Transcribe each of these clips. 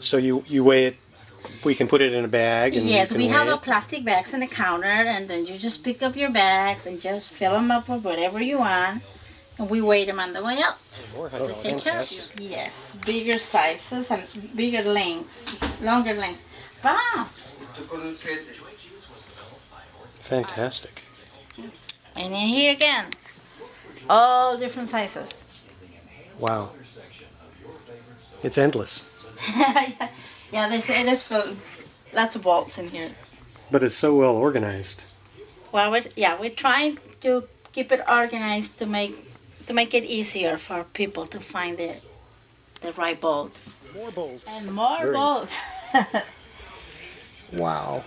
So you you weigh it. We can put it in a bag. And yes, we have weigh a plastic bags on the counter, and then you just pick up your bags and just fill them up with whatever you want, and we weigh them on the way out. Oh, take care of you. Yes, bigger sizes and bigger lengths, longer length. Wow! Ah. Fantastic. And in here again, all different sizes. Wow. It's endless, yeah, they say there's lots of bolts in here. but it's so well organized. Well, we're, yeah, we're trying to keep it organized to make to make it easier for people to find the the right bolt More bolts. and more Very- bolts. Wow.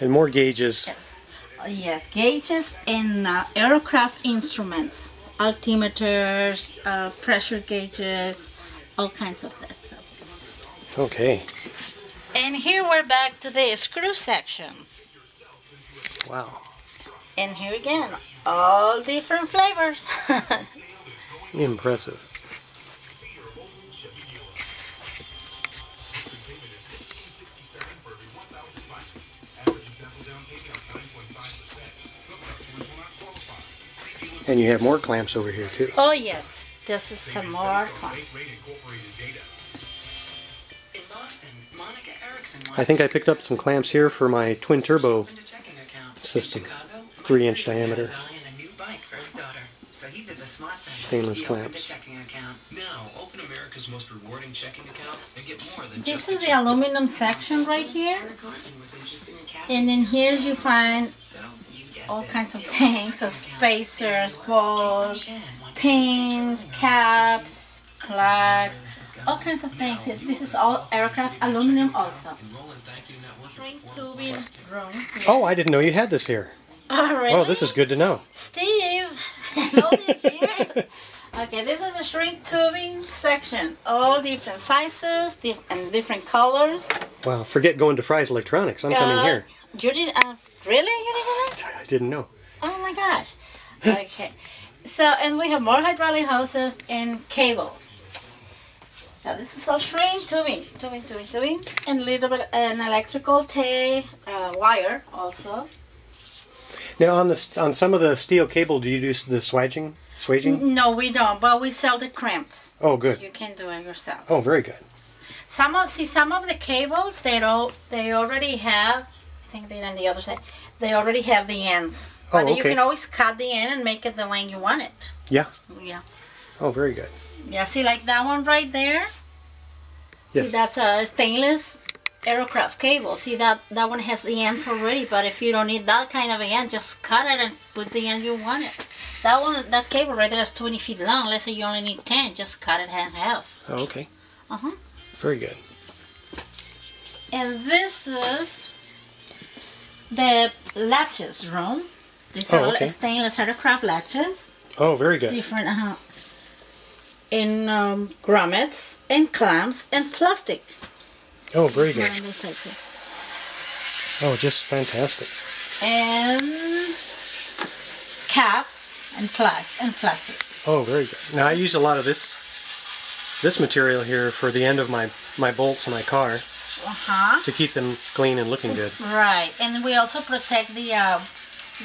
And more gauges. yes, gauges and uh, aircraft instruments, altimeters, uh, pressure gauges, all kinds of that stuff. Okay. And here we're back to the screw section. Wow. And here again, all different flavors. Impressive. And you have more clamps over here too. oh yes, this is some more fun. In Boston, Monica Erickson I think I picked up some clamps here for my twin turbo opened a checking account. system. three inch diameter. his eye on a new bike for his daughter. So he did the smart thing. Stainless clamps. a checking account. Now, open America's most rewarding checking account and get more than This is the aluminum section right here. Eric Hartman was interested in capital. And then here you find So you guessed all kinds of He a things, so spacers, balls, on wanting to pins, caps, plugs, This is going. all kinds of things. Yes, this is all aircraft aluminum also. Enroll in Thank You Network Shrink Perform- tubing room. Oh, I didn't know you had this here. Oh, really? Oh, this is good to know. Steve, all these years. Okay, this is the shrink tubing section. All different sizes dif- and different colors. Wow, forget going to Fry's Electronics. I'm coming Uh, here. You did uh, really? You didn't know? I didn't know. Oh my gosh. Okay. So, and we have more hydraulic hoses and cable. Now this is all shrink tubing, tubing, tubing, tubing, and a little bit an electrical tape uh, wire also. Now on the on some of the steel cable, do you do the swaging? Swaging? No, we don't, but we sell the crimps. Oh, good. You can do it yourself. Oh, very good. Some of see some of the cables they all they already have. I think they're on the other side. They already have the ends. Oh, but you can always cut the end and make it the length you want it. Yeah. Yeah. Oh, very good. Yeah, see like that one right there? Yes. See that's a stainless aircraft cable. See that that one has the ends already, but if you don't need that kind of a end, just cut it and put the end you want it. That one that cable right there is twenty feet long. Let's say you only need ten, just cut it in half. Oh, okay. Uh-huh. Very good. And this is the latches room. These Oh, are all okay. stainless aircraft latches. Oh, very good. different uh -huh. in um, grommets and clamps and plastic. Oh, very good. On this side too. Oh, just fantastic. And caps and plugs and plastic. Oh, very good. Now I use a lot of this this material here for the end of my my bolts in my car Uh-huh. to keep them clean and looking good. Right. And we also protect the uh,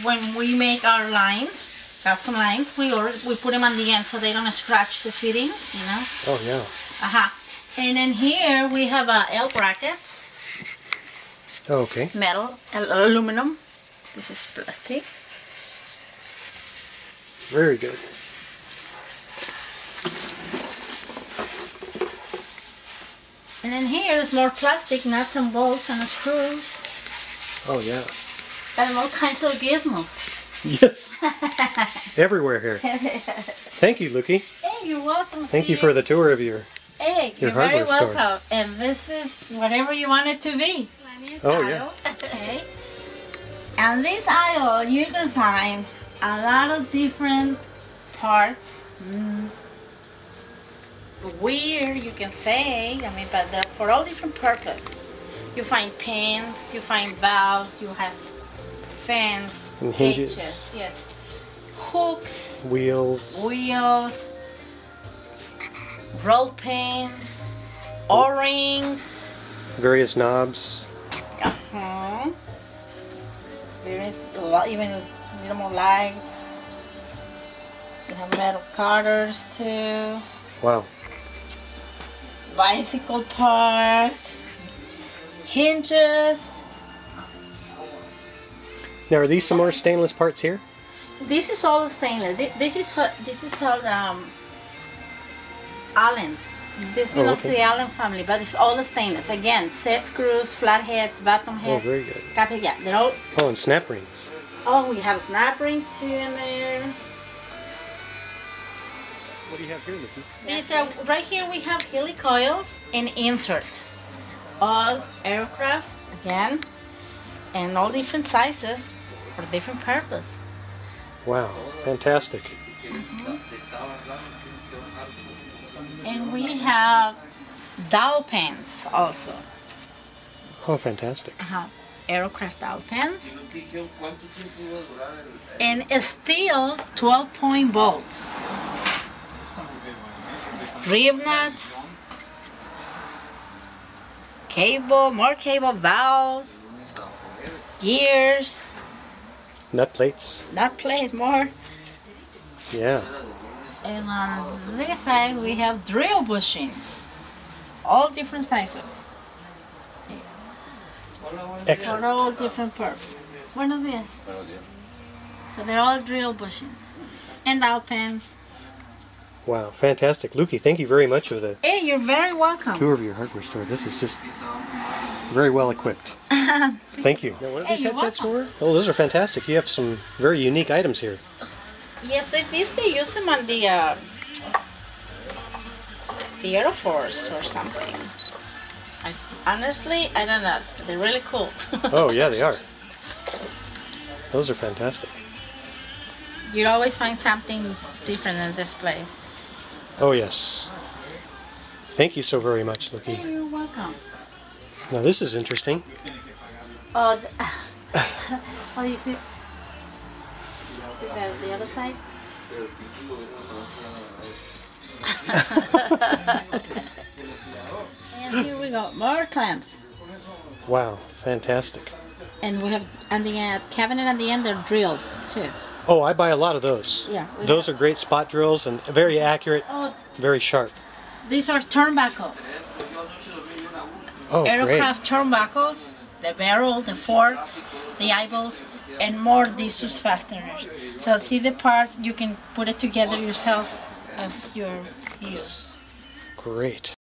when we make our lines, custom lines, we or we put them on the end so they don't scratch the fittings, you know. Oh, yeah. Uh-huh. And then here we have uh, L brackets. Oh, okay. metal, al- aluminum. This is plastic. Very good. And then here is more plastic, nuts and bolts and screws, Oh, yeah. And all kinds of gizmos. Yes. Everywhere here. Thank you, Luky. Hey, you're welcome. Thank you for the tour of your. Hey, your you're very hardware store. welcome. And this is whatever you want it to be. Oh, yeah. Okay. And this aisle, you can find a lot of different parts. Mm. Weird, you can say. I mean, but they're for all different purpose. You find pins, you find valves, you have fans, And hinges. yes, hooks, Wheels. wheels, roll pins, O-rings. Various knobs. Uh-huh. Very, a even little more lights. We have metal cutters too. Wow. Bicycle parts. Hinges. Now, are these some more stainless parts here? This is all stainless. This is all- this is all um, Allen's. This Oh, belongs to the Allen family, but it's all stainless. Again, set screws, flat heads, button heads. Oh, very good. cap- yeah, they're all. Oh, and snap rings. Oh, we have snap rings too in there. What do you have here, Nikki? These are right here. We have helicoils and inserts, all aircraft again, and all different sizes for different purpose. Wow, fantastic. And we have dowel pens also. Oh, fantastic. uh, aircraft dowel pens. And steel 12 point bolts. Rib nuts. Cable, more cable, valves, gears, Nut plates. nut plates, more. Yeah. And on this side we have drill bushings. All different sizes. For Excellent. all different purposes. Buenos días. So they're all drill bushings. And dowel pens. Wow, fantastic. Luky, thank you very much for the Hey, you're very welcome. tour of your hardware store. This is just very well equipped. Thank you. Now, what are these you're headsets for? Oh, those are fantastic. You have some very unique items here. Yes, they, these they use them on the uh, the Air Force or something. I, honestly, I don't know. They're really cool. Oh, yeah, they are. Those are fantastic. You'd always find something different in this place. Oh, yes. Thank you so very much, Hey, you're welcome. Now, this is interesting. Oh, the, oh, you see, see the, the other side? and here we go, more clamps. Wow, fantastic. And we have on the uh, cabinet at the end there are drills too. Oh, I buy a lot of those. Yeah, we Those are great spot drills and very accurate, Oh, very sharp. these are turnbuckles. Oh, great. Aircraft turnbuckles, the barrel, the forks, the eyeballs, and more Dzus fasteners. So see the parts, you can put it together yourself as your use. Great.